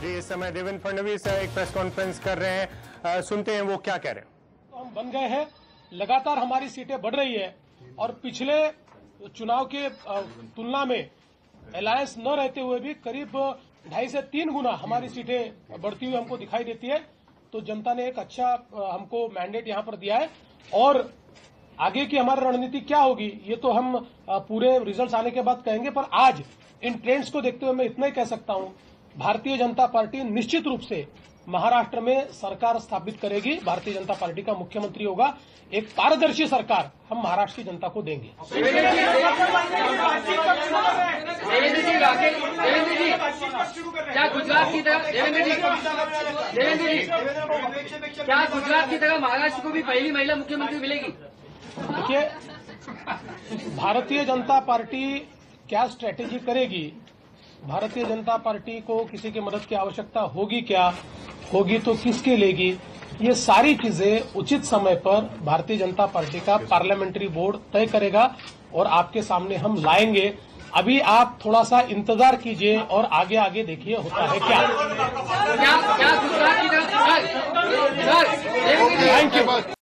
जी इस समय देवेंद्र फडणवीस एक प्रेस कॉन्फ्रेंस कर रहे हैं। अ, सुनते हैं वो क्या कह रहे हैं। तो हम बन गए हैं लगातार हमारी सीटें बढ़ रही है और पिछले चुनाव के तुलना में अलायंस न रहते हुए भी करीब ढाई से तीन गुना हमारी सीटें बढ़ती हुई हमको दिखाई देती है। तो जनता ने एक अच्छा हमको मैंडेट यहाँ पर दिया है। और आगे की हमारी रणनीति क्या होगी ये तो हम पूरे रिजल्ट्स आने के बाद कहेंगे पर आज इन ट्रेंड्स को देखते हुए मैं इतना ही कह सकता हूँ भारतीय जनता पार्टी निश्चित रूप से महाराष्ट्र में सरकार स्थापित करेगी। भारतीय जनता पार्टी का मुख्यमंत्री होगा। एक पारदर्शी सरकार हम महाराष्ट्र की जनता को देंगे। क्या गुजरात की तरह क्या गुजरात की तरह महाराष्ट्र को भी पहली महिला मुख्यमंत्री मिलेगी? देखिए भारतीय जनता पार्टी क्या स्ट्रैटेजी करेगी? भारतीय जनता पार्टी को किसी की मदद की आवश्यकता होगी क्या? होगी तो किसके लेगी? ये सारी चीज़ें उचित समय पर भारतीय जनता पार्टी का पार्लियामेंट्री बोर्ड तय करेगा और आपके सामने हम लाएँगे। अभी आप थोड़ा सा इंतज़ार कीजिए और आगे आगे देखिए होता है क्या। Thank you